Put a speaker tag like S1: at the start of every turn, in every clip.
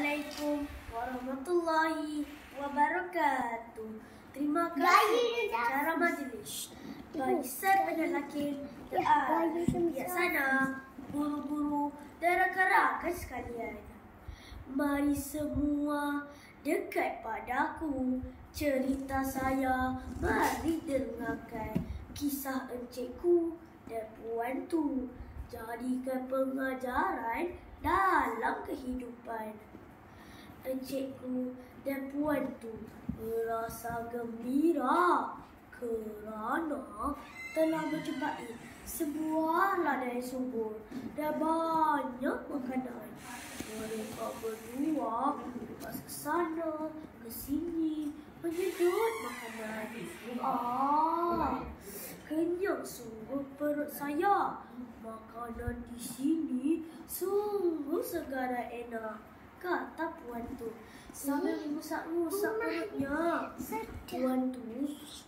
S1: Assalamualaikum warahmatullahi wabarakatuh. Terima kasih cara majlis. Bagi saya penelaki dan biasanya guru-guru dan rakan-rakan sekalian. Mari semua dekat padaku cerita saya. Mari dengarkan kisah encikku dan puan tu. Jadikan pengajaran dalam kehidupan. Encikku dan puan tu merasa gembira kerana telah menjumpai sebuah ladang subur dan banyak makanan. Mereka berdua ke sana, ke sini, menyedut makanan. Ah, kenyang sungguh perut saya. Makanan di sini sungguh segala enak. Kata puan tu sambil mengusap-ngusap perutnya. Puan tu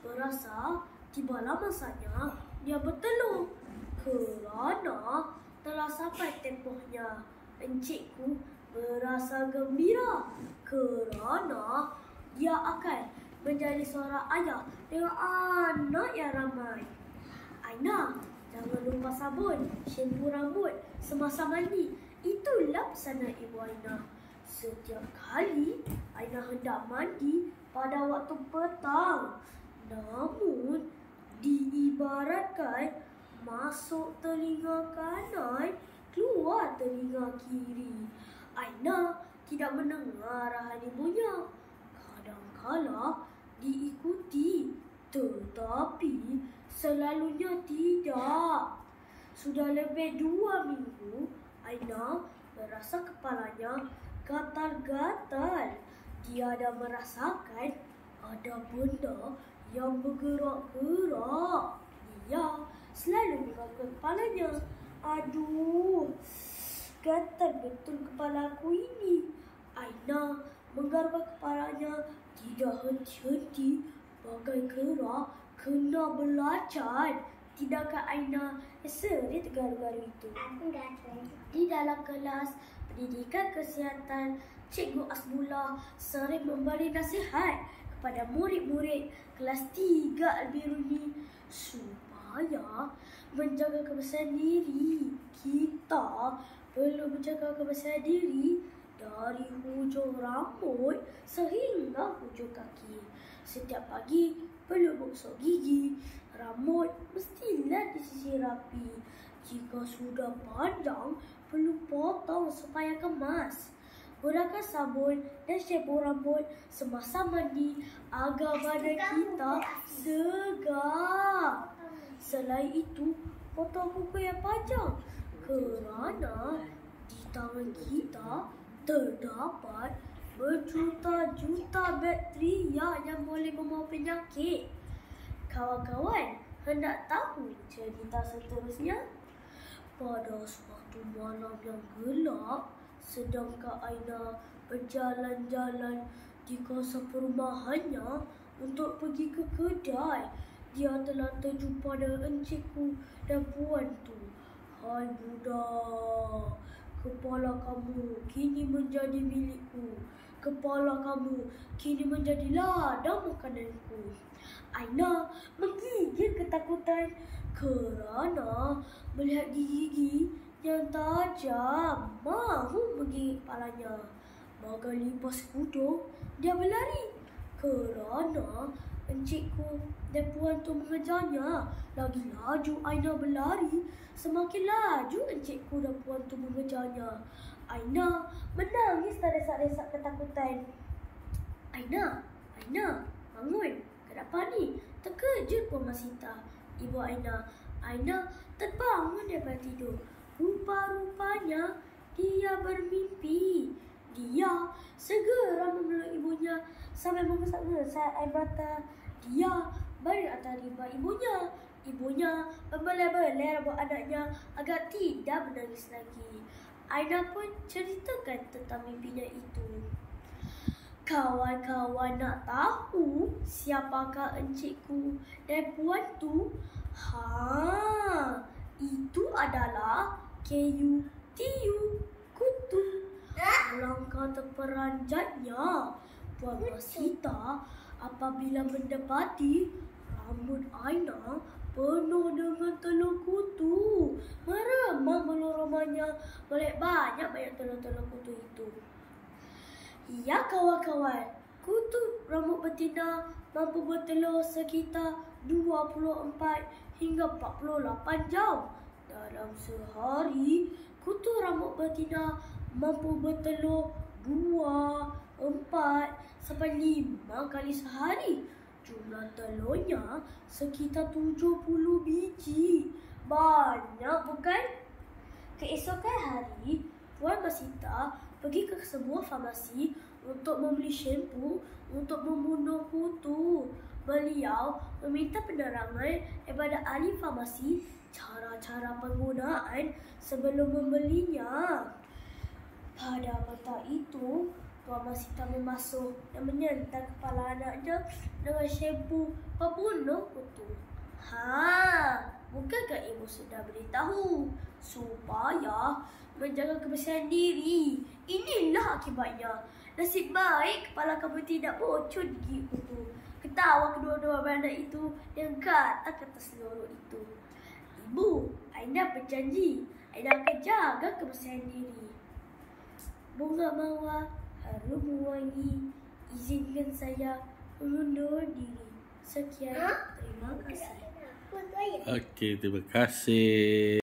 S1: berasa tibalah masanya dia bertelur. Kerana telah sampai tempohnya. Encikku berasa gembira kerana dia akan menjadi seorang ayah dengan anak yang ramai. Aina, Jangan lupa sabun, shampoo rambut semasa mandi. Itulah pesanan Ibu Aina. Setiap kali Aina hendak mandi pada waktu petang. Namun, diibaratkan masuk telinga kanan, keluar telinga kiri. Aina tidak mendengar arahan ibunya. Kadang-kala diikuti tetapi selalunya tidak. Sudah lebih dua minggu, Aina merasa kepalanya gatal-gatal. Dia ada merasakan ada benda yang bergerak-gerak. Dia selalu mengangkat kepalanya. Aduh, gatal betul kepala aku ini. Aina menggaruk kepalanya tidak henti-henti bagai kera kena belajar. Tidakkah Aina sering tergaru-garu itu?
S2: Aku tahu.
S1: Di dalam kelas pendidikan kesihatan, Cikgu Asmullah sering memberi nasihat kepada murid-murid kelas 3 Al-Biruni supaya menjaga kebersihan diri. Kita perlu menjaga kebersihan diri dari hujung rambut sehingga hujung kaki. Setiap pagi perlu gosok gigi. Rambut mestilah disisir rapi. Jika sudah panjang, perlu potong supaya kemas. Gunakan sabun dan shampoo rambut semasa mandi agar badan kita segar. Selain itu, potong kuku yang panjang kerana di tangan kita terdapat berjuta-juta bakteria yang boleh membawa penyakit. Kawan-kawan, hendak tahu cerita seterusnya? Pada suatu malam yang gelap, sedangkan Aina berjalan-jalan di kawasan perumahannya untuk pergi ke kedai, dia telah terjumpa dengan encikku dan puan tu. Hai budak, kepala kamu kini menjadi milikku. Kepala kamu kini menjadi ladang makananku. Aina menggigil ketakutan kerana melihat gigi yang tajam mahu menggigit kepalanya. Bagai lipas kuda, dia berlari kerana encikku dan puan tu mengejarnya. Lagi laju Aina berlari, semakin laju encikku dan puan tu mengejarnya. Aina menangis terdesak-desak ketakutan. Aina, Aina, bangun. Kenapa ni? Terkejut pun Masita. Ibu Aina. Aina terbangun daripada tidur. Rupa-rupanya dia bermimpi. Dia segera memeluk ibunya sambil mengesap-ngesap air mata. Dia baring atas rimba ibunya. Ibunya membelai-belai rambut anaknya agar tidak menangis lagi. Aina pun ceritakan tentang mimpinya itu. Kawan-kawan nak tahu siapakah encikku dan puan tu? Ha, itu adalah KU, TU, Kutu. Alangkah kata peranjatnya. Puan Masita apabila mendapati rambut Aina penuh dengan telur kutu. Meremang meloromanya oleh banyak-banyak telur-telur kutu itu. Ya kawan-kawan, kutu rambut betina mampu bertelur sekitar 24 hingga 48 jam. Dalam sehari, kutu rambut betina mampu bertelur 2, 4 sampai 5 kali sehari. Jumlah telurnya sekitar 70 biji. Banyak bukan? Keesokan hari, Puan Masita pergi ke sebuah farmasi untuk membeli shampoo untuk membunuh kutu. Beliau meminta penerangan daripada ahli farmasi cara-cara penggunaan sebelum membelinya. Pada petang itu, Puan Masita memasuk dan menyentak kepala anaknya dengan shampoo pembunuh kutu. Ha, bukankah ibu sudah beritahu supaya menjaga kebersihan diri? Inilah akibatnya. Nasib baik kepala kamu tidak bocor gigi kutu. Ketawa kedua-dua beranak itu dan kata kata seluruh itu. Ibu, Aina berjanji Aina akan jaga kebersihan diri. Bunga mawar harum wangi. Izinkan saya mengundur diri. Sekian, terima kasih.
S2: Okey, terima kasih.